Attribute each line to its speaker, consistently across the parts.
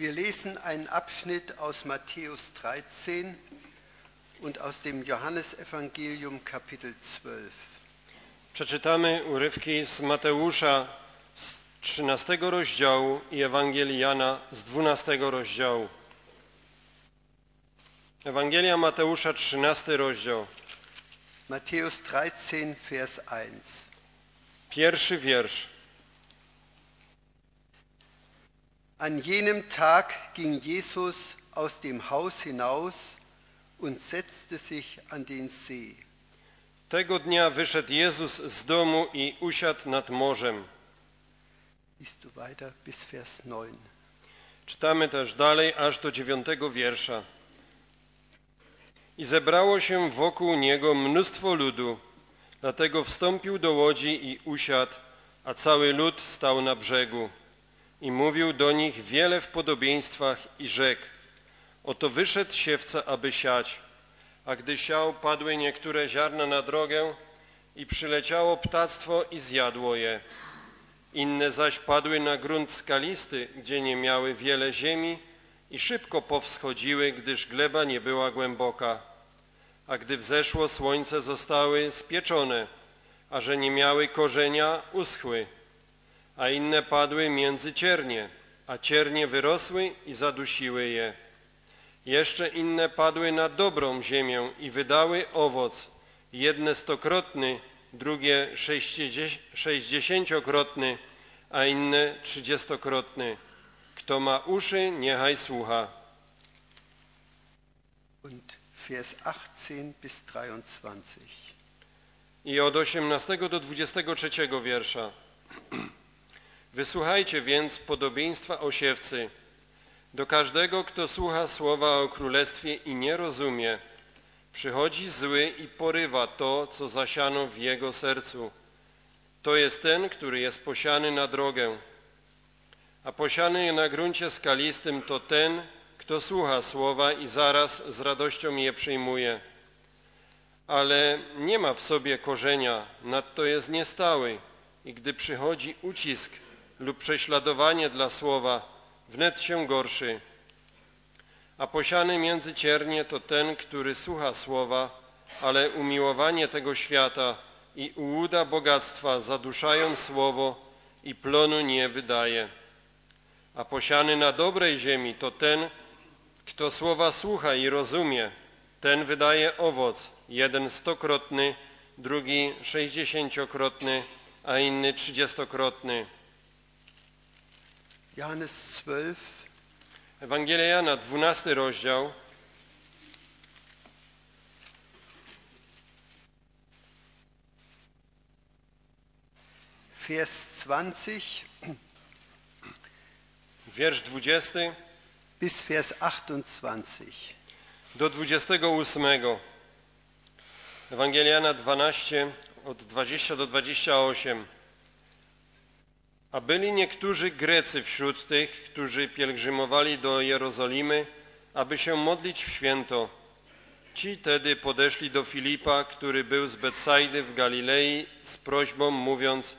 Speaker 1: Wir lesen einen Abschnitt aus Matthäus 13 und aus dem Johannesevangelium Kapitel 12.
Speaker 2: Przeczytamy urywki z Mateusza z 13 rozdziału i Ewangelii Jana z 12 rozdziału. Ewangelia Mateusza, 13 rozdział,
Speaker 1: Matthäus 13, Vers 1.
Speaker 2: pierwszy wiersz.
Speaker 1: An jenem Tag ging Jesus aus dem Haus hinaus und setzte sich an den See.
Speaker 2: Tego dnia wyszedł Jezus z domu i usiadł nad morzem.
Speaker 1: Liest du weiter bis Vers 9.
Speaker 2: Czytamy też dalej aż do dziewiątego wiersza. I zebrało się wokół niego mnóstwo ludu, dlatego wstąpił do łodzi i usiadł, a cały lud stał na brzegu. I mówił do nich wiele w podobieństwach i rzekł, oto wyszedł siewca, aby siać, a gdy siał, padły niektóre ziarna na drogę i przyleciało ptactwo i zjadło je. Inne zaś padły na grunt skalisty, gdzie nie miały wiele ziemi i szybko powschodziły, gdyż gleba nie była głęboka. A gdy wzeszło słońce, zostały spieczone, a że nie miały korzenia, uschły. A inne padły między ciernie, a ciernie wyrosły i zadusiły je. Jeszcze inne padły na dobrą ziemię i wydały owoc, jedne stokrotny, drugie sześćdziesię- sześćdziesięciokrotny, a inne trzydziestokrotny. Kto ma uszy, niechaj słucha.
Speaker 1: Und Vers 18 bis 23.
Speaker 2: I od 18 do 23 wiersza. Wysłuchajcie więc podobieństwa o siewcy. Do każdego, kto słucha słowa o królestwie i nie rozumie, przychodzi zły i porywa to, co zasiano w jego sercu. To jest ten, który jest posiany na drogę. A posiany na gruncie skalistym to ten, kto słucha słowa i zaraz z radością je przyjmuje. Ale nie ma w sobie korzenia, nadto jest niestały i gdy przychodzi ucisk lub prześladowanie dla słowa, wnet się gorszy. A posiany między ciernie to ten, który słucha słowa, ale umiłowanie tego świata i ułuda bogactwa zaduszają słowo i plonu nie wydaje. A posiany na dobrej ziemi to ten, kto słowa słucha i rozumie, ten wydaje owoc, jeden stokrotny, drugi sześćdziesięciokrotny, a inny trzydziestokrotny.
Speaker 1: Johannes 12,
Speaker 2: Ewangelia Jana, 12 rozdział,
Speaker 1: Vers 20
Speaker 2: wiersz 20
Speaker 1: bis Vers 28.
Speaker 2: do 28. Ewangelia Jana 12, od 20 do 28. A byli niektórzy Grecy wśród tych, którzy pielgrzymowali do Jerozolimy, aby się modlić w święto. Ci tedy podeszli do Filipa, który był z Betsajdy w Galilei, z prośbą mówiąc,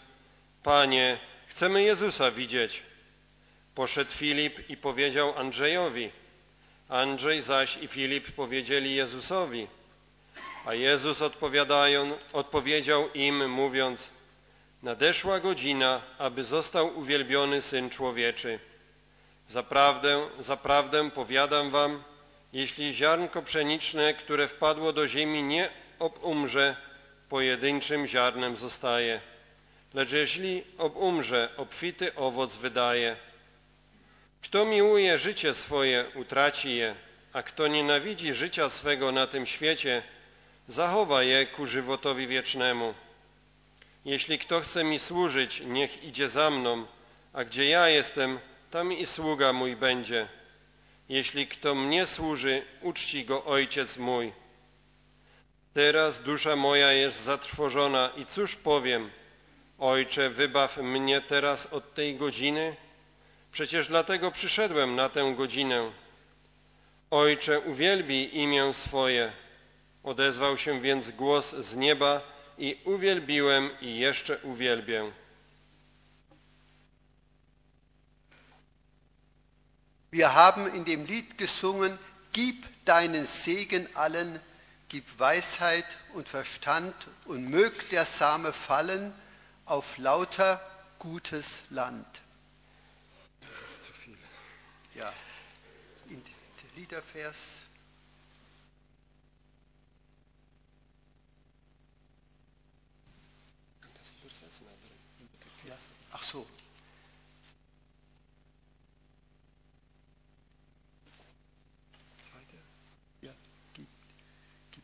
Speaker 2: Panie, chcemy Jezusa widzieć. Poszedł Filip i powiedział Andrzejowi. Andrzej zaś i Filip powiedzieli Jezusowi. A Jezus odpowiadają, odpowiedział im, mówiąc, Nadeszła godzina, aby został uwielbiony Syn Człowieczy. Zaprawdę, zaprawdę powiadam wam, jeśli ziarnko pszeniczne, które wpadło do ziemi, nie obumrze, pojedynczym ziarnem zostaje. Lecz jeśli obumrze, obfity owoc wydaje. Kto miłuje życie swoje, utraci je, a kto nienawidzi życia swego na tym świecie, zachowa je ku żywotowi wiecznemu. Jeśli kto chce mi służyć, niech idzie za mną, a gdzie ja jestem, tam i sługa mój będzie. Jeśli kto mnie służy, uczci go Ojciec mój. Teraz dusza moja jest zatrwożona i cóż powiem? Ojcze, wybaw mnie teraz od tej godziny? Przecież dlatego przyszedłem na tę godzinę. Ojcze, uwielbij imię swoje. Odezwał się więc głos z nieba i uwielbiłem i jeszcze uwielbię.
Speaker 1: Wir haben in dem Lied gesungen, Gib deinen Segen allen, gib Weisheit und Verstand und mög der Same fallen auf lauter gutes Land.
Speaker 2: Das ist zu viel.
Speaker 1: Ja, in der Liedervers.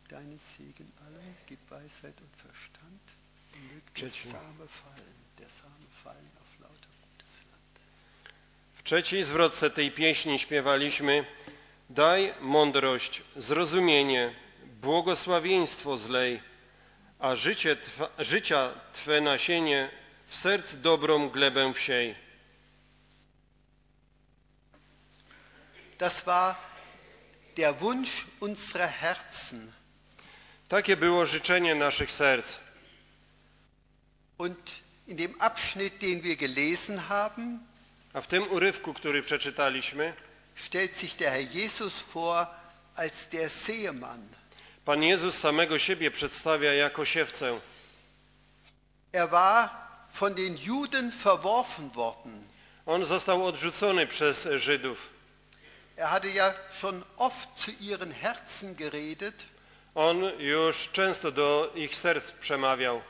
Speaker 1: Gib deinen Segen allen, gib Weisheit und Verstand, und mög der. Same fallen, der Same fallen auf lauter gutes Land.
Speaker 2: W trzeciej zwrotce tej pieśni śpiewaliśmy Daj mądrość, zrozumienie, błogosławieństwo zlej, a życie twa, życia Twe nasienie w serc dobrą glebę wsiej.
Speaker 1: Das war der Wunsch unserer Herzen.
Speaker 2: Takie było życzenie naszych serc.
Speaker 1: Und in dem Abschnitt, den wir gelesen haben,
Speaker 2: A w tym urywku, który przeczytaliśmy,
Speaker 1: stellt sich der Herr Jesus vor als der Seemann.
Speaker 2: Pan Jezus samego siebie przedstawia jako siewcę.
Speaker 1: Er war von den Juden verworfen worden.
Speaker 2: On został odrzucony przez Żydów.
Speaker 1: Er hatte ja schon oft zu ihren Herzen geredet
Speaker 2: On już często do ich serc przemawiał.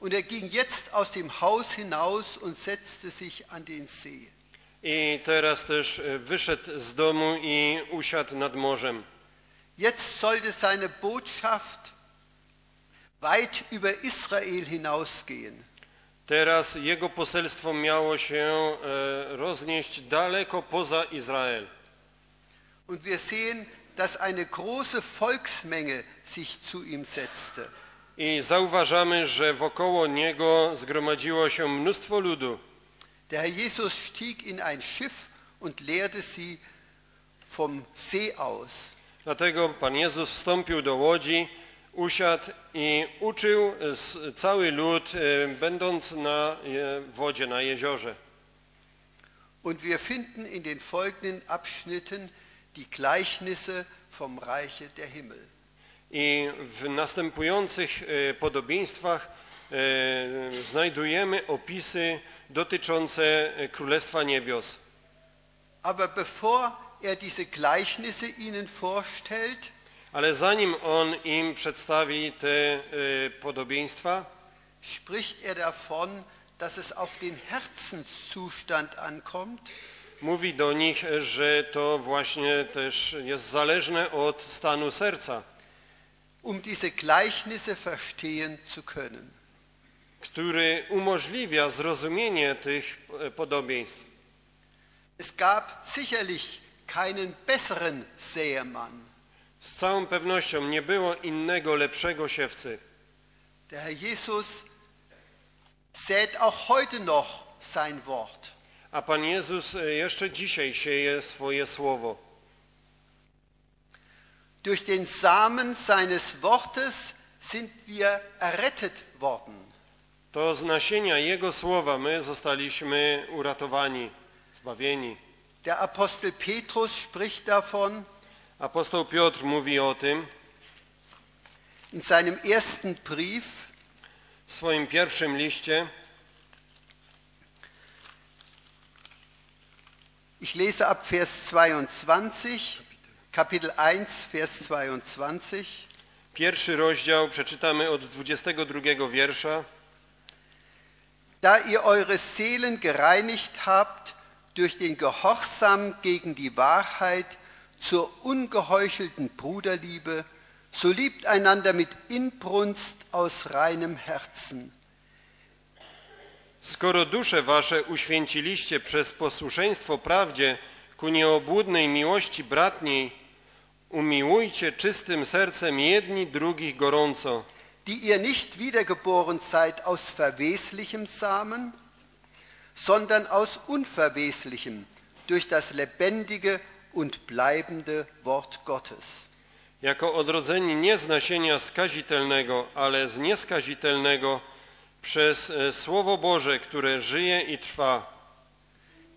Speaker 1: und er ging jetzt aus dem Haus hinaus und setzte sich an den See.
Speaker 2: I teraz też e, wyszedł z domu i usiadł nad morzem.
Speaker 1: Jetzt sollte seine Botschaft weit über Israel hinausgehen.
Speaker 2: Teraz jego poselstwo miało się e, roznieść daleko poza Izrael.
Speaker 1: Und wir sehen, dass eine große Volksmenge sich zu ihm setzte.
Speaker 2: I zauważamy, że wokoło niego zgromadziło się mnóstwo ludu.
Speaker 1: Der Herr Jesus stieg in ein Schiff und lehrte sie vom See aus.
Speaker 2: Dlatego Pan Jezus wstąpił do łodzi, usiadł i uczył cały lud, e, będąc na e, wodzie, na jeziorze.
Speaker 1: Und wir finden in den folgenden Abschnitten die Gleichnisse vom Reiche der Himmel.
Speaker 2: I w następujących e, podobieństwach e, znajdujemy opisy dotyczące e, Królestwa Niebios.
Speaker 1: Aber bevor er diese Gleichnisse ihnen vorstellt,
Speaker 2: Ale zanim on im przedstawi te podobieństwa,
Speaker 1: spricht er davon, dass es auf den Herzenszustand ankommt
Speaker 2: mówi do nich, że to właśnie też jest zależne od stanu serca,
Speaker 1: um diese Gleichnisse verstehen zu können.
Speaker 2: który umożliwia zrozumienie tych podobieństw.
Speaker 1: Es gab sicherlich keinen besseren Sämann.
Speaker 2: Z całą pewnością nie było innego, lepszego siewcy.
Speaker 1: Der Herr Jesus sät auch heute noch sein Wort.
Speaker 2: A Pan Jezus e, jeszcze dzisiaj sieje swoje słowo.
Speaker 1: Durch den Samen seines Wortes sind wir errettet worden.
Speaker 2: To z nasienia Jego słowa my zostaliśmy uratowani, zbawieni.
Speaker 1: Der Apostel Petrus spricht davon
Speaker 2: Apostoł Piotr mówi o tym
Speaker 1: in seinem ersten Brief,
Speaker 2: w swoim pierwszym liście.
Speaker 1: Ich lese ab Vers 22, Kapitel 1, Vers 22.
Speaker 2: Pierwszy rozdział przeczytamy od 22 wiersza.
Speaker 1: Da ihr eure Seelen gereinigt habt durch den Gehorsam gegen die Wahrheit zur ungeheuchelten Bruderliebe, so liebt einander mit Inbrunst aus reinem Herzen.
Speaker 2: Skoro dusze wasze uświęciliście przez posłuszeństwo prawdzie ku nieobłudnej miłości bratniej, umiłujcie czystym sercem jedni drugich gorąco,
Speaker 1: die ihr nicht wiedergeboren seid aus verweslichem Samen, sondern aus unverweslichem, durch das lebendige und bleibende Wort Gottes.
Speaker 2: jako odrodzeni nie z nasienia skazitelnego, ale z nieskazitelnego przez e, Słowo Boże, które żyje i trwa.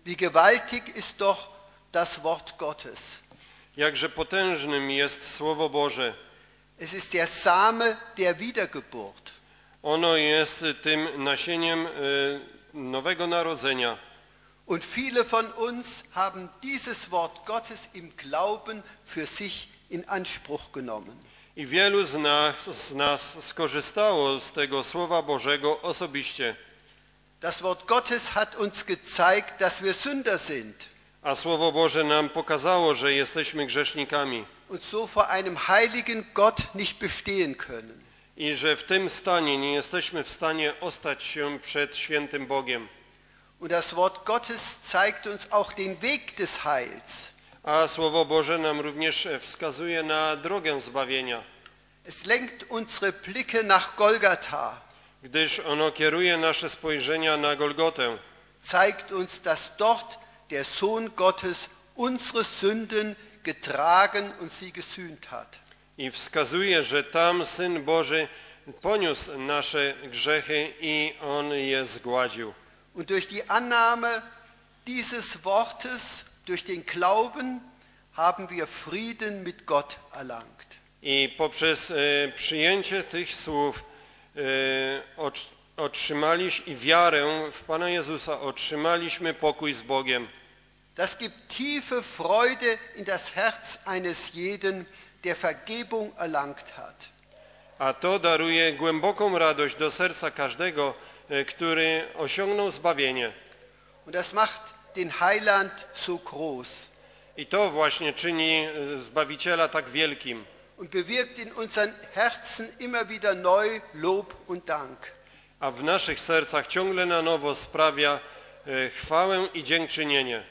Speaker 1: Wie gewaltig ist doch das Wort Gottes.
Speaker 2: Jakże potężnym jest Słowo Boże.
Speaker 1: Es ist der Same der Wiedergeburt.
Speaker 2: Ono jest tym nasieniem y, nowego narodzenia.
Speaker 1: Und viele von uns haben dieses Wort Gottes im Glauben für sich in Anspruch genommen.
Speaker 2: I wielu z nas, z nas skorzystało z tego Słowa Bożego osobiście.
Speaker 1: Das Wort Gottes hat uns gezeigt, dass wir Sünder sind
Speaker 2: A Słowo Boże nam pokazało, że jesteśmy grzesznikami
Speaker 1: und so vor einem heiligen Gott nicht bestehen können.
Speaker 2: i że w tym stanie nie jesteśmy w stanie ostać się przed świętym Bogiem.
Speaker 1: Und das Wort Gottes zeigt uns auch den Weg des Heils.
Speaker 2: A Słowo Boże nam również wskazuje na drogę zbawienia,
Speaker 1: Es lenkt unsere Blicke nach Golgatha,
Speaker 2: gdyż ono kieruje nasze spojrzenia na Golgotę.
Speaker 1: zeigt uns, dass dort der Sohn Gottes unsere Sünden getragen und sie gesühnt hat.
Speaker 2: I wskazuje, że tam Syn Boży poniósł nasze grzechy i On je zgładził.
Speaker 1: Und durch die Annahme dieses Wortes, durch den Glauben, haben wir Frieden mit Gott erlangt.
Speaker 2: I poprzez e, przyjęcie tych słów e, ot- otrzymaliśmy i wiarę w Pana Jezusa otrzymaliśmy pokój z Bogiem.
Speaker 1: Das gibt tiefe Freude in das Herz eines jeden, der Vergebung erlangt hat.
Speaker 2: A to daruje głęboką radość do serca każdego, e, który osiągnął zbawienie.
Speaker 1: Und das macht den Heiland so groß
Speaker 2: I to właśnie czyni e, Zbawiciela tak wielkim.
Speaker 1: und bewirkt in unseren Herzen immer wieder neu Lob und Dank.
Speaker 2: a w naszych sercach ciągle na nowo sprawia e, chwałę i dziękczynienie.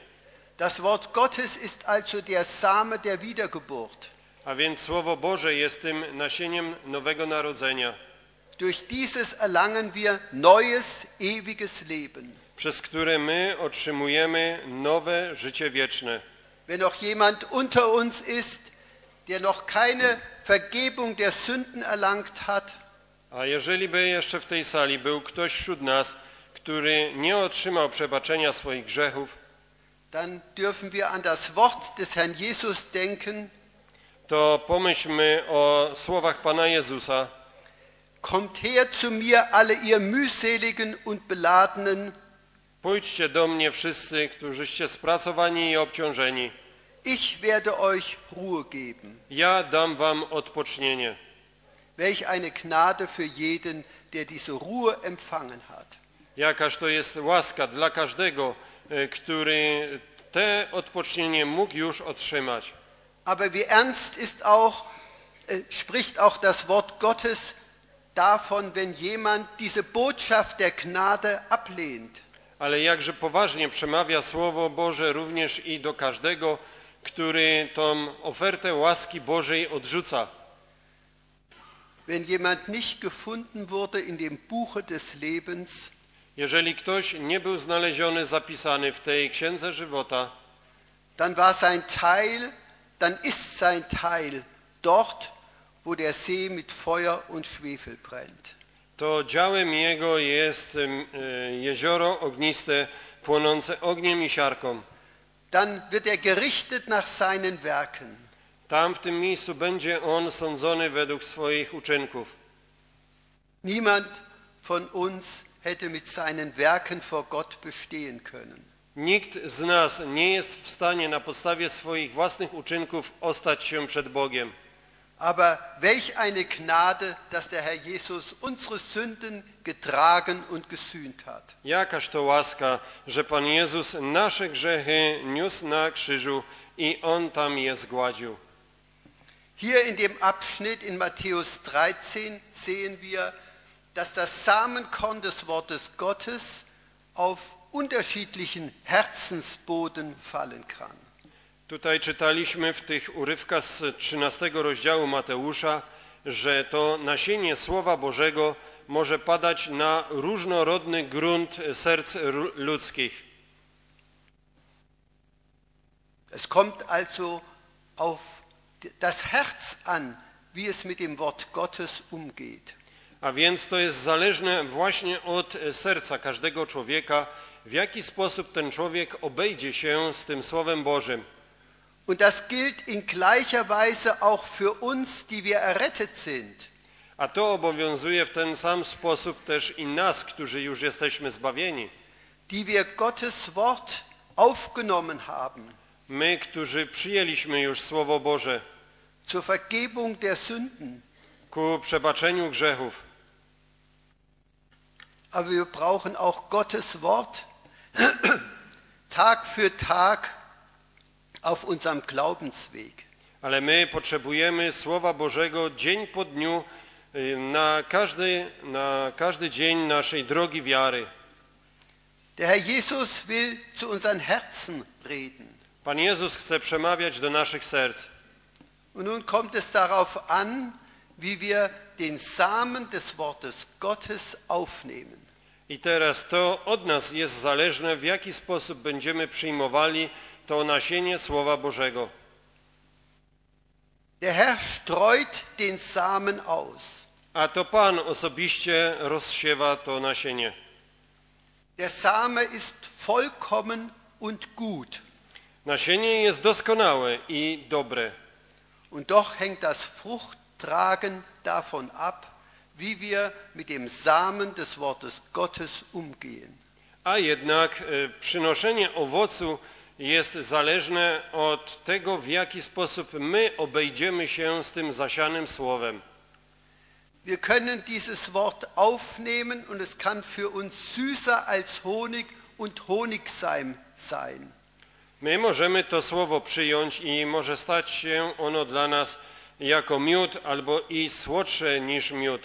Speaker 1: Das Wort Gottes ist also der Same der Wiedergeburt.
Speaker 2: A więc Słowo Boże jest tym nasieniem nowego narodzenia,
Speaker 1: Durch dieses erlangen wir neues, ewiges Leben.
Speaker 2: Przez które my otrzymujemy nowe życie wieczne.
Speaker 1: Wenn noch jemand unter uns ist, der noch keine Vergebung der Sünden erlangt hat,
Speaker 2: A jeżeli by jeszcze w tej sali był ktoś wśród nas, który nie otrzymał przebaczenia swoich grzechów,
Speaker 1: dann dürfen wir an das Wort des Herrn Jesus denken.
Speaker 2: to pomyślmy o słowach Pana Jezusa.
Speaker 1: Kommt her zu mir, alle ihr mühseligen und beladenen,
Speaker 2: Pójdźcie do mnie wszyscy, którzyście spracowani i obciążeni.
Speaker 1: ich werde euch Ruhe geben.
Speaker 2: Ja dam wam odpocznienie.
Speaker 1: Welch eine Gnade für jeden, der diese Ruhe empfangen hat.
Speaker 2: Jakaż to jest łaska dla każdego, e, który te odpocznienie mógł już otrzymać.
Speaker 1: Aber wie ernst ist auch, äh, spricht auch das Wort Gottes davon, wenn jemand diese Botschaft der Gnade ablehnt.
Speaker 2: Ale jakże poważnie przemawia Słowo Boże również i do każdego, który tą ofertę łaski Bożej odrzuca.
Speaker 1: Wenn jemand nicht gefunden wurde in dem Buche des Lebens,
Speaker 2: Jeżeli ktoś nie był znaleziony, zapisany w tej Księdze Żywota,
Speaker 1: dann war sein Teil, dann ist sein Teil dort, wo der See mit Feuer und Schwefel brennt.
Speaker 2: To działem jego jest e, jezioro ogniste, płonące ogniem i siarką.
Speaker 1: Dann wird er gerichtet nach seinen Werken.
Speaker 2: Tam w tym miejscu będzie on sądzony według swoich uczynków.
Speaker 1: Niemand von uns hätte mit seinen Werken vor Gott bestehen können.
Speaker 2: Nikt z nas nie jest w stanie na podstawie swoich własnych uczynków ostać się przed Bogiem.
Speaker 1: Aber welch eine Gnade, dass der Herr Jesus unsere Sünden getragen und gesühnt hat.
Speaker 2: Jakaż to łaska, że Pan Jezus nasze grzechy niósł na krzyżu i On tam je zgładził.
Speaker 1: Hier in dem Abschnitt in Matthäus 13 sehen wir, dass das Samenkorn des Wortes Gottes auf unterschiedlichen Herzensboden fallen kann.
Speaker 2: Tutaj czytaliśmy w tych urywkach z 13 rozdziału Mateusza, że to nasienie Słowa Bożego może padać na różnorodny grunt serc ludzkich.
Speaker 1: Es kommt also auf das Herz an, wie es mit dem Wort Gottes umgeht.
Speaker 2: A więc to jest zależne właśnie od serca każdego człowieka, w jaki sposób ten człowiek obejdzie się z tym Słowem Bożym.
Speaker 1: Und das gilt in gleicher Weise auch für uns, die wir errettet sind.
Speaker 2: A to obowiązuje w ten sam sposób też i nas, którzy już jesteśmy zbawieni.
Speaker 1: die wir Gottes Wort aufgenommen haben
Speaker 2: My, którzy przyjęliśmy już Słowo Boże
Speaker 1: zur Vergebung der Sünden.
Speaker 2: ku przebaczeniu grzechów.
Speaker 1: Aber wir brauchen auch Gottes Wort Tag für Tag auf unserem Glaubensweg.
Speaker 2: Ale my potrzebujemy Słowa Bożego dzień po dniu y, na każdy, na każdy dzień naszej drogi wiary.
Speaker 1: Der Herr Jesus will zu unseren Herzen reden.
Speaker 2: Pan Jezus chce przemawiać do naszych serc.
Speaker 1: Und nun kommt es darauf an, wie wir den Samen des Wortes Gottes aufnehmen.
Speaker 2: I teraz to od nas jest zależne, w jaki sposób będziemy przyjmowali to nasienie Słowa Bożego.
Speaker 1: Der Herr streut den Samen aus.
Speaker 2: A to Pan osobiście rozsiewa to nasienie.
Speaker 1: Der Same ist vollkommen und gut.
Speaker 2: Nasienie jest doskonałe i dobre,
Speaker 1: Und doch hängt das Fruchttragen davon ab, wie wir mit dem Samen des Wortes Gottes umgehen.
Speaker 2: a jednak e, przynoszenie owocu jest zależne od tego, w jaki sposób my obejdziemy się z tym zasianym słowem.
Speaker 1: Wir können dieses Wort aufnehmen und es kann für uns süßer als Honig und Honigseim sein.
Speaker 2: My możemy to słowo przyjąć i może stać się ono dla nas jako miód albo i słodsze niż miód.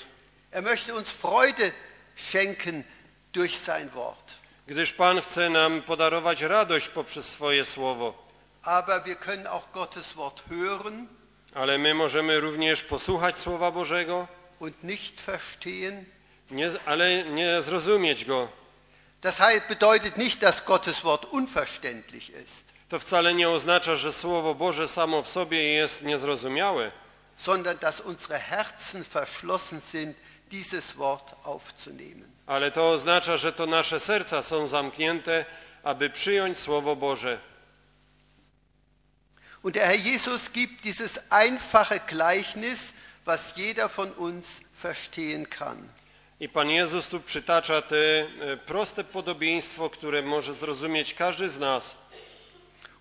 Speaker 1: Er möchte uns Freude schenken durch sein Wort.
Speaker 2: Gdyż Pan chce nam podarować radość poprzez swoje słowo.
Speaker 1: Aber wir können auch Gottes Wort hören
Speaker 2: Ale my możemy również posłuchać Słowa Bożego,
Speaker 1: und nicht verstehen.
Speaker 2: nie, ale nie zrozumieć go.
Speaker 1: Das heißt, bedeutet nicht, dass Gottes Wort unverständlich ist,
Speaker 2: To wcale nie oznacza, że Słowo Boże samo w sobie jest niezrozumiałe,
Speaker 1: sondern dass unsere Herzen verschlossen sind, dieses Wort aufzunehmen.
Speaker 2: Ale to oznacza, że to nasze serca są zamknięte, aby przyjąć Słowo Boże.
Speaker 1: Und der Herr Jesus gibt dieses einfache Gleichnis, was jeder von uns verstehen kann.
Speaker 2: I Pan Jezus tu przytacza te e, proste podobieństwo, które może zrozumieć każdy z nas.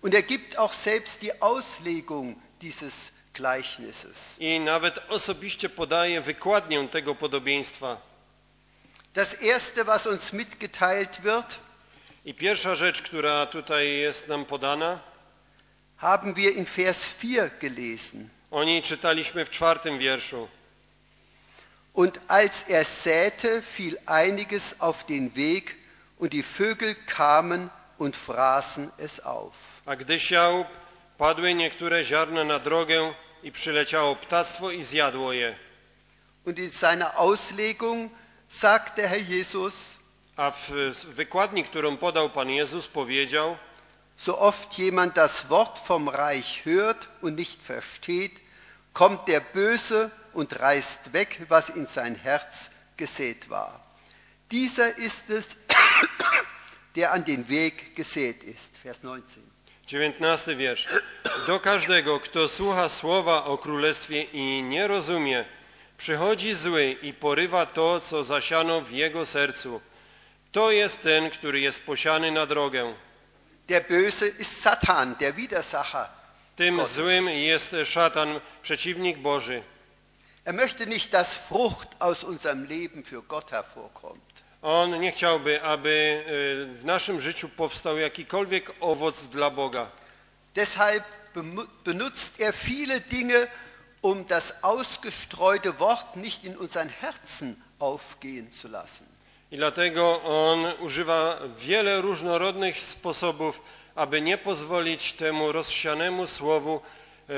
Speaker 1: Und er gibt auch selbst die Auslegung dieses Gleichnisses.
Speaker 2: I nawet osobiście podaje wykładnię tego podobieństwa.
Speaker 1: Das Erste, was uns mitgeteilt wird,
Speaker 2: I pierwsza rzecz, która tutaj jest nam podana,
Speaker 1: haben wir in Vers 4 gelesen.
Speaker 2: o niej czytaliśmy w czwartym wierszu.
Speaker 1: Und als er säte, fiel einiges auf den Weg, und die Vögel kamen und fraßen es auf.
Speaker 2: A gdy siał, padły niektóre ziarna na drogę i przyleciało ptactwo i zjadło je.
Speaker 1: Und in seiner Auslegung sagt der Herr Jesus,
Speaker 2: A w wykładni, którą podał Pan Jezus, powiedział,
Speaker 1: so oft jemand das Wort vom Reich hört und nicht versteht, kommt der Böse und reißt weg, was in sein Herz gesät war. Dieser ist es, der an den Weg gesät ist. Vers 19.
Speaker 2: 19 wiersz. Do każdego, kto słucha słowa o królestwie i nie rozumie, przychodzi zły i porywa to, co zasiano w jego sercu. To jest ten, który jest posiany na drogę.
Speaker 1: Der Böse ist Satan, der Widersacher.
Speaker 2: Tym
Speaker 1: Gottes.
Speaker 2: złym jest szatan, przeciwnik Boży.
Speaker 1: Er möchte nicht, dass Frucht aus unserem Leben für Gott hervorkommt.
Speaker 2: On nie chciałby, aby y, w naszym życiu powstał jakikolwiek owoc dla Boga.
Speaker 1: Deshalb benutzt er viele Dinge, um das ausgestreute Wort nicht in unseren Herzen aufgehen zu lassen.
Speaker 2: I dlatego on używa wiele różnorodnych sposobów, aby nie pozwolić temu rozsianemu słowu e,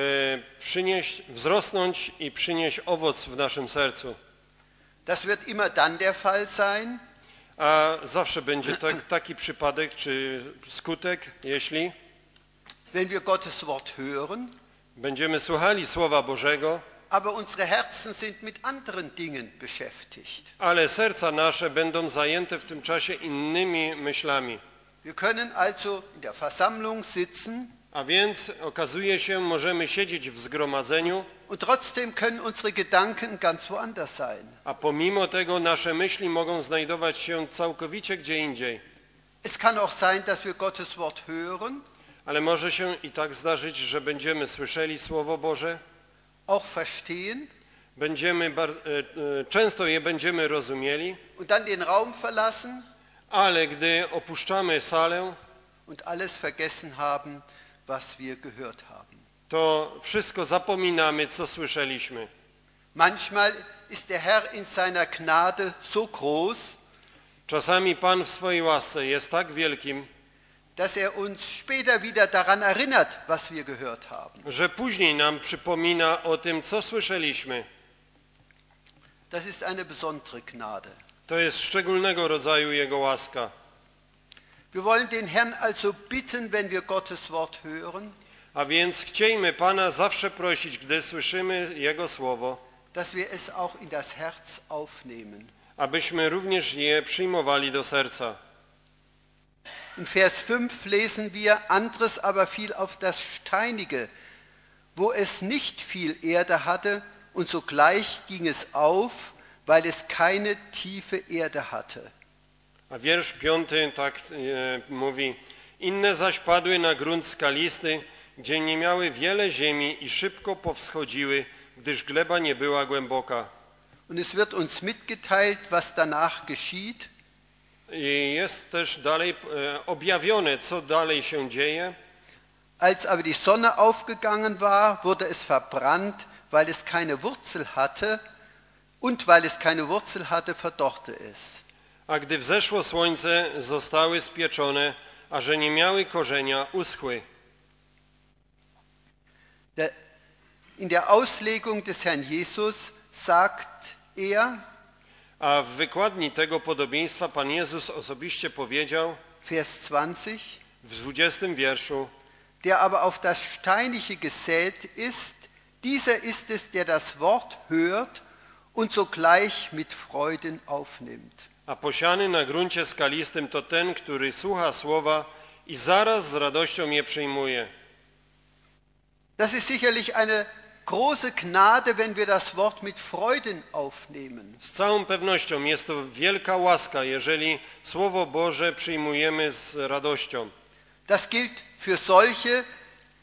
Speaker 2: przynieść, wzrosnąć i przynieść owoc w naszym sercu.
Speaker 1: Das wird immer dann der Fall sein,
Speaker 2: A zawsze będzie tak, taki przypadek czy skutek, jeśli
Speaker 1: wenn wir Gottes Wort hören,
Speaker 2: będziemy słuchali Słowa Bożego,
Speaker 1: aber unsere Herzen sind mit anderen Dingen beschäftigt.
Speaker 2: ale serca nasze będą zajęte w tym czasie innymi myślami.
Speaker 1: Wir können also in der Versammlung sitzen
Speaker 2: A więc okazuje się, możemy siedzieć w zgromadzeniu,
Speaker 1: und trotzdem können unsere Gedanken ganz woanders sein.
Speaker 2: a pomimo tego nasze myśli mogą znajdować się całkowicie gdzie indziej.
Speaker 1: Es kann auch sein, dass wir Gottes Wort hören,
Speaker 2: Ale może się i tak zdarzyć, że będziemy słyszeli Słowo Boże,
Speaker 1: auch verstehen
Speaker 2: będziemy e, e, często je będziemy rozumieli,
Speaker 1: und dann den Raum verlassen
Speaker 2: ale gdy opuszczamy salę,
Speaker 1: und alles vergessen haben, was wir gehört haben.
Speaker 2: to wszystko zapominamy, co słyszeliśmy.
Speaker 1: Manchmal ist der Herr in seiner Gnade so groß,
Speaker 2: Czasami Pan w swojej łasce jest tak wielkim,
Speaker 1: dass er uns später wieder daran erinnert, was wir gehört haben.
Speaker 2: że później nam przypomina o tym, co słyszeliśmy.
Speaker 1: Das ist eine besondere Gnade.
Speaker 2: To jest szczególnego rodzaju Jego łaska.
Speaker 1: Wir wollen den Herrn also bitten, wenn wir Gottes Wort hören,
Speaker 2: A więc chciejmy Pana zawsze prosić, gdy słyszymy Jego Słowo,
Speaker 1: dass wir es auch in das Herz aufnehmen.
Speaker 2: abyśmy również je przyjmowali do serca.
Speaker 1: In Vers 5 lesen wir, anderes aber fiel auf das Steinige, wo es nicht viel Erde hatte, und sogleich ging es auf, weil es keine tiefe Erde hatte.
Speaker 2: A wiersz piąty tak e, mówi, inne zaś padły na grunt skalisty, gdzie nie miały wiele ziemi i szybko powschodziły, gdyż gleba nie była głęboka.
Speaker 1: Und es wird uns mitgeteilt, was danach geschieht.
Speaker 2: I jest też dalej e, objawione, co dalej się dzieje.
Speaker 1: Als aber die Sonne aufgegangen war, wurde es verbrannt, weil es keine Wurzel hatte, und weil es keine Wurzel hatte, verdorrte es.
Speaker 2: A gdy wzeszło słońce, zostały spieczone, a że nie miały korzenia, uschły.
Speaker 1: In der Auslegung des Herrn Jesus sagt er,
Speaker 2: A w wykładni tego podobieństwa Pan Jezus osobiście powiedział
Speaker 1: Vers 20,
Speaker 2: w 20 wierszu,
Speaker 1: der aber auf das Steinige gesät ist, dieser ist es, der das Wort hört und sogleich mit Freuden aufnimmt.
Speaker 2: a posiany na gruncie skalistym to ten, który słucha słowa i zaraz z radością je przyjmuje.
Speaker 1: Das ist sicherlich eine große Gnade, wenn wir das Wort mit Freuden aufnehmen.
Speaker 2: Z całą pewnością jest to wielka łaska, jeżeli Słowo Boże przyjmujemy z radością.
Speaker 1: Das gilt für solche,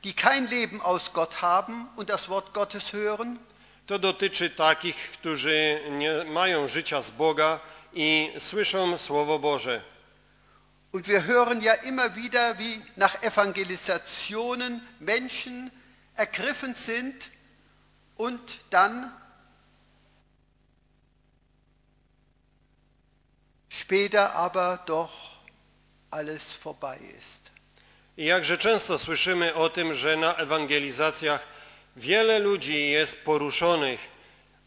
Speaker 1: die kein Leben aus Gott haben und das Wort Gottes hören.
Speaker 2: To dotyczy takich, którzy nie mają życia z Boga i słyszą Słowo Boże.
Speaker 1: Und wir hören ja immer wieder, wie nach Evangelisationen Menschen ergriffen sind und dann später aber doch alles vorbei ist.
Speaker 2: I jakże często słyszymy o tym, że na ewangelizacjach wiele ludzi jest poruszonych,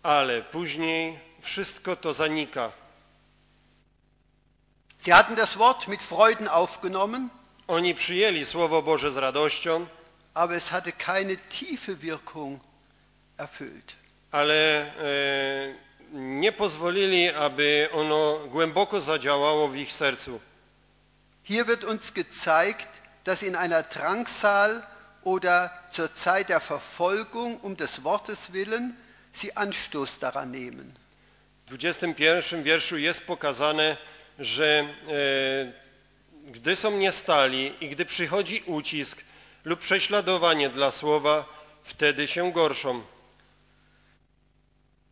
Speaker 2: ale później wszystko to zanika.
Speaker 1: Sie hatten das Wort mit Freuden aufgenommen,
Speaker 2: Oni przyjęli Słowo Boże z radością,
Speaker 1: aber es hatte keine tiefe Wirkung erfüllt.
Speaker 2: ale e, nie pozwolili, aby ono głęboko zadziałało w ich sercu.
Speaker 1: Hier wird uns gezeigt, dass in einer Drangsal oder zur Zeit der Verfolgung um des Wortes willen sie Anstoß daran nehmen.
Speaker 2: W 21 wierszu jest pokazane, że e, gdy są niestali i gdy przychodzi ucisk lub prześladowanie dla słowa, wtedy się gorszą.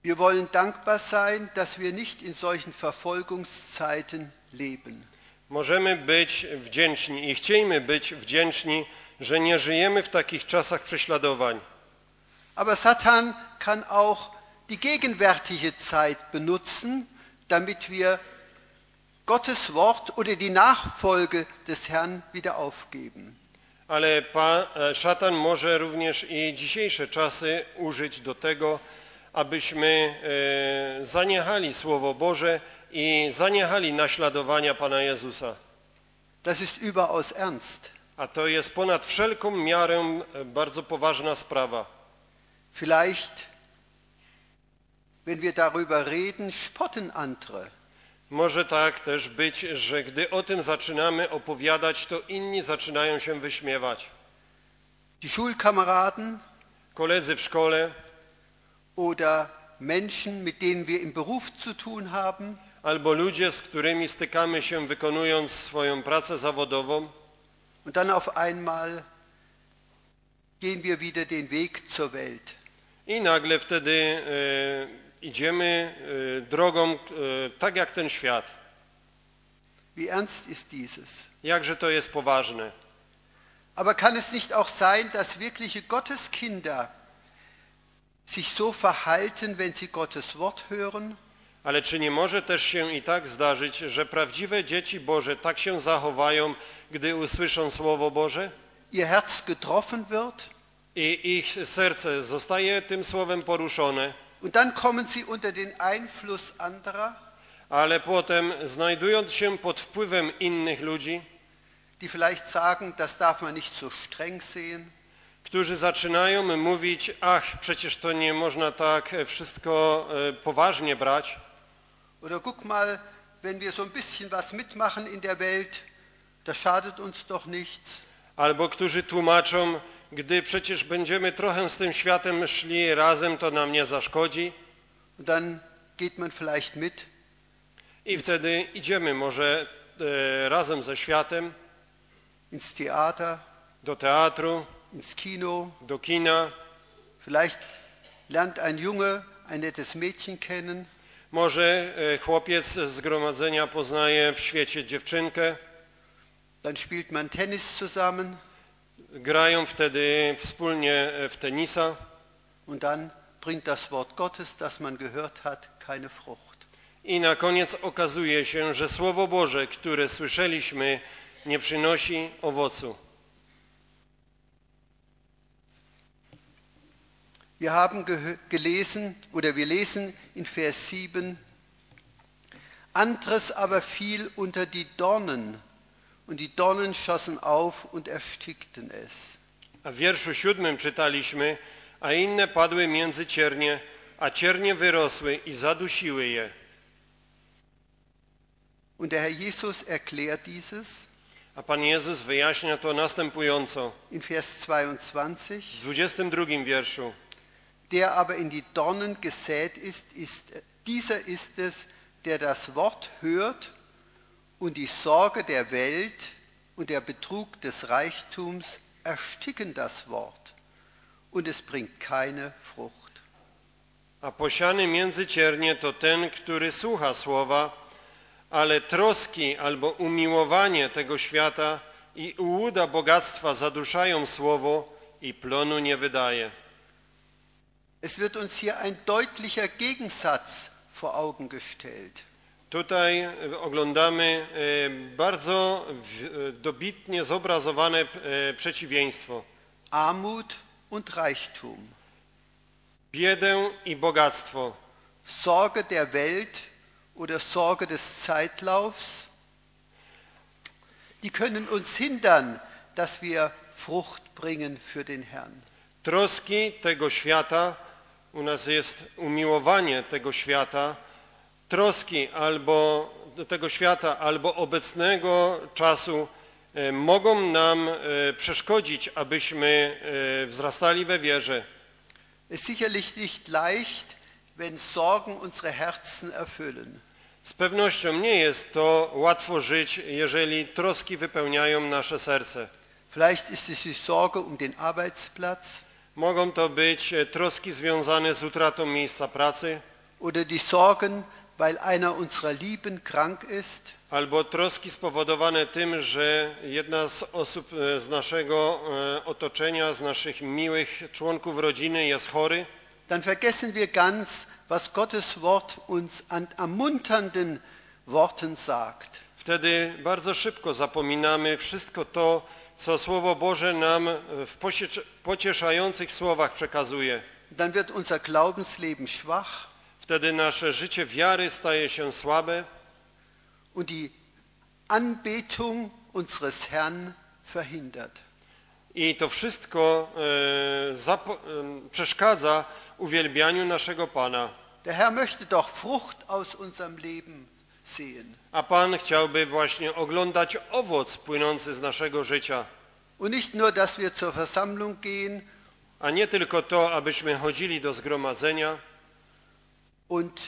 Speaker 1: Wir wollen dankbar sein, dass wir nicht in solchen Verfolgungszeiten leben.
Speaker 2: Możemy być wdzięczni i chciejmy być wdzięczni, że nie żyjemy w takich czasach prześladowań.
Speaker 1: Aber Satan kann auch die gegenwärtige Zeit benutzen, damit wir Gottes Wort oder die Nachfolge des Herrn wieder aufgeben.
Speaker 2: Ale pa, e, szatan może również i dzisiejsze czasy użyć do tego, abyśmy e, zaniechali Słowo Boże i zaniechali naśladowania Pana Jezusa.
Speaker 1: Das ist überaus ernst.
Speaker 2: A to jest ponad wszelką miarę e, bardzo poważna sprawa.
Speaker 1: Vielleicht wenn wir darüber reden, spotten andere.
Speaker 2: Może tak też być, że gdy o tym zaczynamy opowiadać, to inni zaczynają się wyśmiewać.
Speaker 1: Die Schulkameraden
Speaker 2: Koledzy w szkole
Speaker 1: oder Menschen, mit denen wir im Beruf zu tun haben,
Speaker 2: albo ludzie, z którymi stykamy się wykonując swoją pracę zawodową
Speaker 1: und dann auf einmal gehen wir wieder den Weg zur Welt.
Speaker 2: i nagle wtedy e, idziemy e, drogą e, tak jak ten świat.
Speaker 1: Wie ernst ist dieses?
Speaker 2: Jakże to jest poważne.
Speaker 1: Aber kann es nicht auch sein, dass wirkliche Gotteskinder sich so verhalten, wenn sie Gottes Wort hören?
Speaker 2: Ale czy nie może też się i tak zdarzyć, że prawdziwe dzieci Boże tak się zachowają, gdy usłyszą Słowo Boże?
Speaker 1: Ihr Herz getroffen wird?
Speaker 2: I ich serce zostaje tym Słowem poruszone,
Speaker 1: und dann kommen sie unter den Einfluss anderer,
Speaker 2: ale potem znajdując się pod wpływem innych ludzi,
Speaker 1: die vielleicht sagen, das darf man nicht so streng sehen,
Speaker 2: którzy zaczynają mówić, ach, przecież to nie można tak wszystko e, poważnie brać,
Speaker 1: oder guck mal, wenn wir so ein bisschen was mitmachen in der Welt, das schadet uns doch nichts.
Speaker 2: albo którzy tłumaczą, gdy przecież będziemy trochę z tym światem szli razem, to nam nie zaszkodzi.
Speaker 1: Und dann geht man vielleicht mit.
Speaker 2: I wtedy idziemy może e, razem ze światem.
Speaker 1: Ins Theater,
Speaker 2: do teatru,
Speaker 1: ins Kino,
Speaker 2: do kina,
Speaker 1: vielleicht lernt ein Junge ein nettes Mädchen kennen.
Speaker 2: Może e, chłopiec z zgromadzenia poznaje w świecie dziewczynkę,
Speaker 1: Dann spielt man Tennis zusammen.
Speaker 2: Grają wtedy wspólnie e, w tenisa.
Speaker 1: Und dann bringt das Wort Gottes, das man gehört hat, keine Frucht.
Speaker 2: i na koniec okazuje się, że Słowo Boże, które słyszeliśmy, nie przynosi owocu.
Speaker 1: Wir haben gelesen oder wir lesen in Vers 7, anderes aber fiel unter die Dornen und die Dornen schossen auf und erstickten es.
Speaker 2: A w wierszu siódmym czytaliśmy, a inne padły między ciernie, a ciernie wyrosły i zadusiły je.
Speaker 1: Und der Herr Jesus erklärt dieses
Speaker 2: A Pan Jezus wyjaśnia to następująco
Speaker 1: in Vers 22.
Speaker 2: w 22 wierszu.
Speaker 1: Der aber in die Dornen gesät ist, ist, dieser ist es, der das Wort hört und die Sorge der Welt und der Betrug des Reichtums ersticken das Wort und es bringt keine Frucht.
Speaker 2: A posiany między to ten, który słucha słowa, ale troski albo umiłowanie tego świata i ułuda bogactwa zaduszają słowo i plonu nie wydaje.
Speaker 1: Es wird uns hier ein deutlicher Gegensatz vor Augen gestellt.
Speaker 2: Tutaj e, oglądamy e, bardzo e, dobitnie zobrazowane przeciwieństwo.
Speaker 1: Armut und Reichtum,
Speaker 2: Biedę i bogactwo,
Speaker 1: Sorge der Welt oder Sorge des Zeitlaufs, die können uns hindern, dass wir Frucht bringen für den Herrn.
Speaker 2: troski tego świata, u nas jest umiłowanie tego świata, troski albo tego świata, albo obecnego czasu e, mogą nam e, przeszkodzić, abyśmy e, wzrastali we wierze.
Speaker 1: Sicherlich nicht leicht, wenn Sorgen unsere Herzen erfüllen.
Speaker 2: Z pewnością nie jest to łatwo żyć, jeżeli troski wypełniają nasze serce.
Speaker 1: Vielleicht ist es die Sorge um den Arbeitsplatz
Speaker 2: Mogą to być e, troski związane z utratą miejsca pracy,
Speaker 1: oder die Sorgen, weil einer unserer Lieben krank ist.
Speaker 2: Albo troski spowodowane tym, że jedna z osób e, z naszego e, otoczenia, z naszych miłych członków rodziny jest chory,
Speaker 1: dann vergessen wir ganz, was Gottes Wort uns an ermunternden Worten sagt.
Speaker 2: wtedy bardzo szybko zapominamy wszystko to, co Słowo Boże nam w pocieszających słowach przekazuje.
Speaker 1: Dann wird unser Glaubensleben schwach
Speaker 2: Wtedy nasze życie wiary staje się słabe
Speaker 1: und die Anbetung unseres Herrn verhindert.
Speaker 2: i to wszystko e, e, przeszkadza uwielbianiu naszego Pana.
Speaker 1: Der Herr möchte doch Frucht aus unserem Leben sehen.
Speaker 2: A Pan chciałby właśnie oglądać owoc płynący z naszego życia.
Speaker 1: Und nicht nur, dass wir zur Versammlung gehen
Speaker 2: A nie tylko to, abyśmy chodzili do zgromadzenia
Speaker 1: und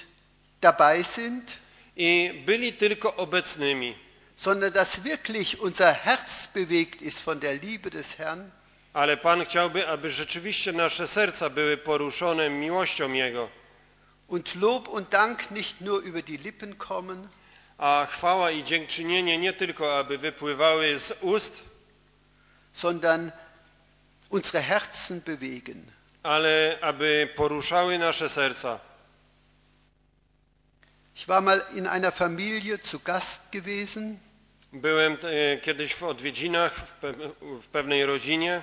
Speaker 1: dabei sind,
Speaker 2: i byli tylko obecnymi,
Speaker 1: sondern dass wirklich unser Herz bewegt ist von der Liebe des Herrn
Speaker 2: ale Pan chciałby, aby rzeczywiście nasze serca były poruszone miłością Jego,
Speaker 1: und Lob und Dank nicht nur über die Lippen kommen,
Speaker 2: a chwała i dziękczynienie nie tylko, aby wypływały z ust,
Speaker 1: sondern unsere Herzen bewegen.
Speaker 2: ale aby poruszały nasze serca.
Speaker 1: Ich war mal in einer Familie zu Gast gewesen
Speaker 2: Byłem e, kiedyś w odwiedzinach w, pe w pewnej rodzinie.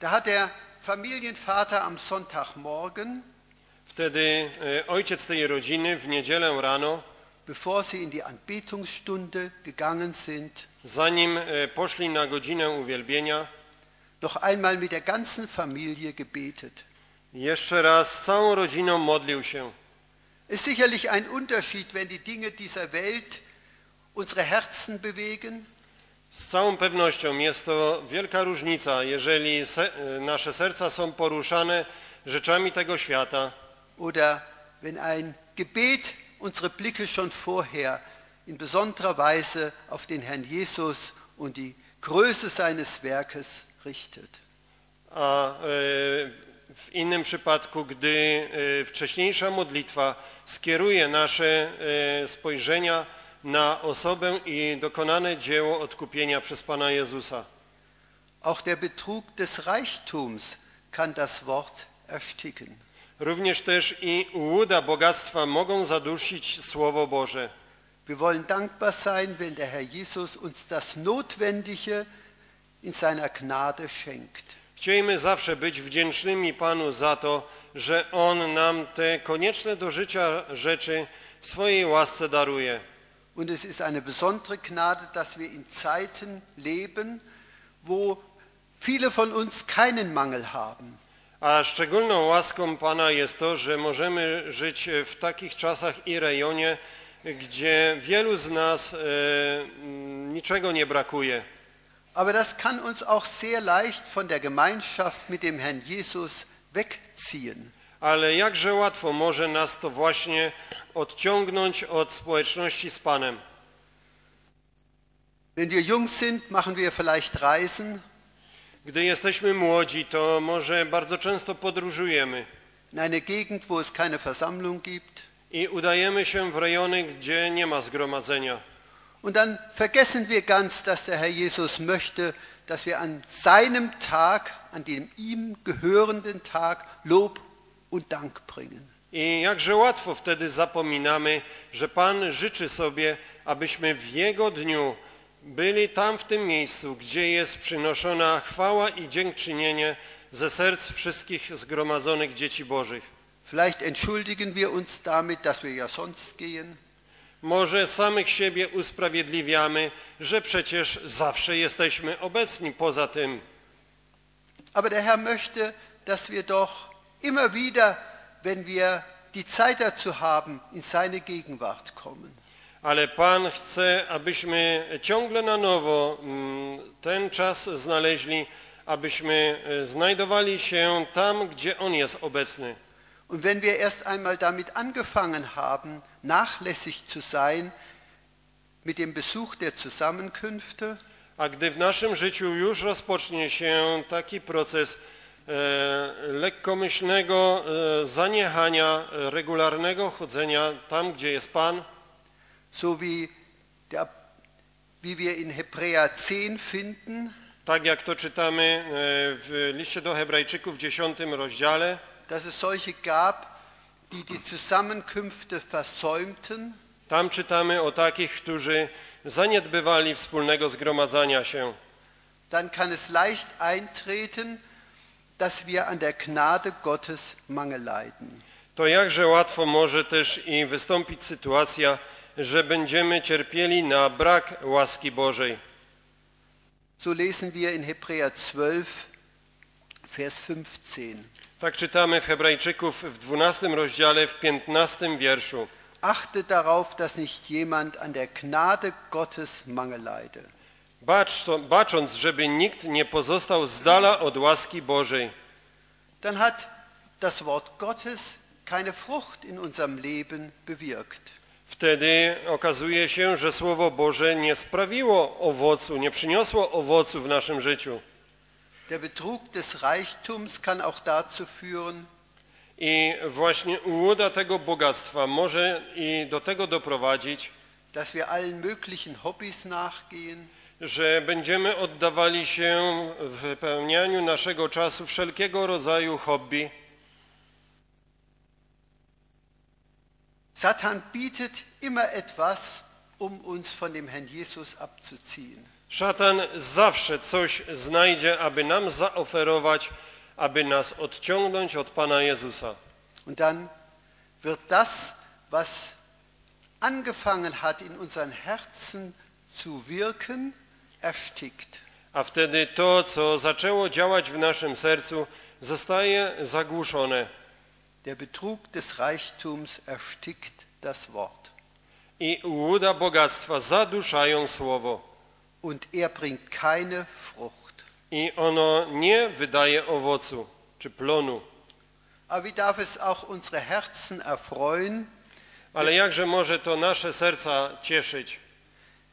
Speaker 1: Da hat der Familienvater am Sonntagmorgen,
Speaker 2: Wtedy e, ojciec tej rodziny w niedzielę rano,
Speaker 1: bevor sie in die Anbetungsstunde gegangen sind,
Speaker 2: zanim e, poszli na godzinę uwielbienia,
Speaker 1: noch einmal mit der ganzen Familie gebetet.
Speaker 2: jeszcze raz z całą rodziną modlił się.
Speaker 1: Ist sicherlich ein Unterschied, wenn die Dinge dieser Welt unsere Herzen bewegen
Speaker 2: Z całą pewnością jest to wielka różnica, jeżeli se e, nasze serca są poruszane rzeczami tego świata,
Speaker 1: oder wenn ein Gebet unsere Blicke schon vorher in besonderer Weise auf den Herrn Jesus und die Größe seines Werkes richtet.
Speaker 2: a e, w innym przypadku, gdy e, wcześniejsza modlitwa skieruje nasze e, spojrzenia na osobę i dokonane dzieło odkupienia przez Pana Jezusa.
Speaker 1: Auch der Betrug des Reichtums kann das Wort ersticken.
Speaker 2: Również też i łuda bogactwa mogą zadusić Słowo Boże.
Speaker 1: Wir wollen dankbar sein, wenn der Herr Jesus uns das Notwendige in seiner Gnade schenkt.
Speaker 2: Zawsze być wdzięcznymi Panu za to, że On nam te konieczne do życia rzeczy w swojej łasce daruje.
Speaker 1: Und es ist eine besondere Gnade, dass wir in Zeiten leben, wo viele von uns keinen Mangel haben.
Speaker 2: A szczególną łaską Pana jest to, że możemy żyć w takich czasach i rejonie, gdzie wielu z nas e, niczego nie brakuje.
Speaker 1: Aber das kann uns auch sehr leicht von der Gemeinschaft mit dem Herrn Jesus wegziehen.
Speaker 2: Ale jakże łatwo może nas to właśnie odciągnąć od społeczności z Panem.
Speaker 1: Wenn wir jung sind, machen wir vielleicht Reisen
Speaker 2: Gdy jesteśmy młodzi, to może bardzo często podróżujemy
Speaker 1: in eine Gegend, wo es keine Versammlung gibt.
Speaker 2: i udajemy się w rejony, gdzie nie ma zgromadzenia.
Speaker 1: Und dann vergessen wir ganz, dass der Herr Jesus möchte, dass wir an seinem Tag, an dem ihm gehörenden Tag, Lob und Dank bringen.
Speaker 2: I jakże łatwo wtedy zapominamy, że Pan życzy sobie, abyśmy w Jego dniu byli tam w tym miejscu, gdzie jest przynoszona chwała i dziękczynienie ze serc wszystkich zgromadzonych dzieci Bożych.
Speaker 1: Vielleicht entschuldigen wir uns damit, dass wir ja sonst gehen.
Speaker 2: Może samych siebie usprawiedliwiamy, że przecież zawsze jesteśmy obecni poza tym.
Speaker 1: Aber der Herr möchte, dass wir doch immer wieder, wenn wir die Zeit dazu haben, in seine Gegenwart kommen.
Speaker 2: Ale Pan chce, abyśmy ciągle na nowo mm, ten czas znaleźli, abyśmy e, znajdowali się tam, gdzie On jest obecny.
Speaker 1: Und wenn wir erst einmal damit angefangen haben, nachlässig zu sein mit dem Besuch der Zusammenkünfte,
Speaker 2: A gdy w naszym życiu już rozpocznie się taki proces e, lekkomyślnego e, zaniechania e, regularnego chodzenia tam, gdzie jest Pan,
Speaker 1: so wie, der, wie wir in Hebräer 10 finden,
Speaker 2: tak jak to czytamy e, w liście do Hebrajczyków w 10 rozdziale,
Speaker 1: dass es solche gab, die die Zusammenkünfte versäumten
Speaker 2: Tam czytamy o takich, którzy zaniedbywali wspólnego zgromadzania się.
Speaker 1: dann kann es leicht eintreten, dass wir an der Gnade Gottes Mangel leiden.
Speaker 2: To jakże łatwo może też i wystąpić sytuacja, że będziemy cierpieli na brak łaski Bożej.
Speaker 1: So lesen wir in Hebräer 12, Vers 15.
Speaker 2: Tak czytamy w Hebrajczyków w 12 rozdziale, w 15 wierszu.
Speaker 1: Achte darauf, dass nicht jemand an der Gnade Gottes Mangel leide.
Speaker 2: Bacz, bacząc, żeby nikt nie pozostał z dala od łaski Bożej.
Speaker 1: Dann hat das Wort Gottes keine Frucht in unserem Leben bewirkt.
Speaker 2: Wtedy okazuje się, że Słowo Boże nie sprawiło owocu, nie przyniosło owocu w naszym życiu.
Speaker 1: Der Betrug des Reichtums kann auch dazu führen,
Speaker 2: I właśnie ułuda tego bogactwa może i do tego doprowadzić,
Speaker 1: dass wir allen möglichen Hobbys nachgehen,
Speaker 2: że będziemy oddawali się w wypełnianiu naszego czasu wszelkiego rodzaju hobby.
Speaker 1: Satan bietet immer etwas, um uns von dem Herrn Jesus abzuziehen.
Speaker 2: Szatan zawsze coś znajdzie, aby nam zaoferować, aby nas odciągnąć od Pana Jezusa.
Speaker 1: Und dann wird das, was angefangen hat, in unseren Herzen zu wirken, erstickt.
Speaker 2: A wtedy to, co zaczęło działać w naszym sercu, zostaje zagłuszone.
Speaker 1: Der Betrug des Reichtums erstickt das Wort.
Speaker 2: I łuda bogactwa zaduszają słowo.
Speaker 1: Und er bringt keine Frucht.
Speaker 2: I ono nie wydaje owocu czy plonu.
Speaker 1: Aber wie darf es auch unsere Herzen erfreuen,
Speaker 2: Ale jakże może to nasze serca cieszyć,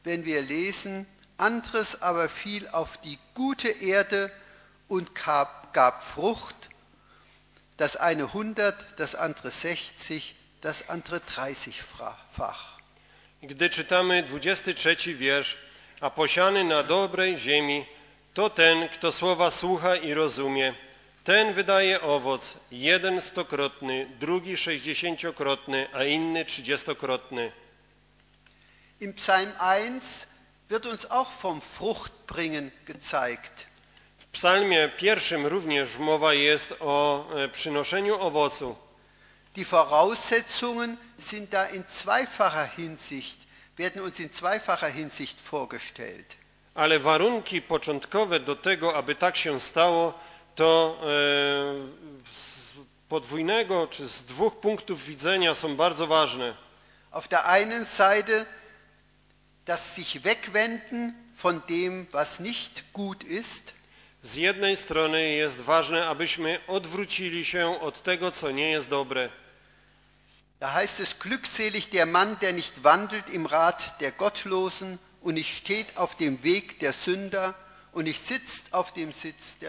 Speaker 1: wenn wir lesen, anderes aber fiel auf die gute Erde und gab, gab Frucht, das eine hundert, das andere sechzig, das andere dreißigfach.
Speaker 2: gdy czytamy 23 wiersz, a posiany na dobrej ziemi, to ten, kto słowa słucha i rozumie, ten wydaje owoc, jeden stokrotny, drugi sześćdziesięciokrotny, a inny trzydziestokrotny.
Speaker 1: Im Psalm 1 wird uns auch vom Fruchtbringen gezeigt.
Speaker 2: W psalmie pierwszym również mowa jest o e, przynoszeniu owocu.
Speaker 1: Die Voraussetzungen sind da in zweifacher Hinsicht, werden uns in zweifacher Hinsicht vorgestellt.
Speaker 2: Ale warunki początkowe do tego, aby tak się stało, to e, z podwójnego czy z dwóch punktów widzenia są bardzo ważne.
Speaker 1: Auf der einen Seite das sich wegwenden von dem, was nicht gut ist,
Speaker 2: Z jednej strony jest ważne, abyśmy odwrócili się od tego, co nie jest dobre.
Speaker 1: da heißt es, glückselig der Mann, der nicht wandelt im Rat der Gottlosen und nicht steht auf dem Weg der Sünder und nicht sitzt auf dem Sitz der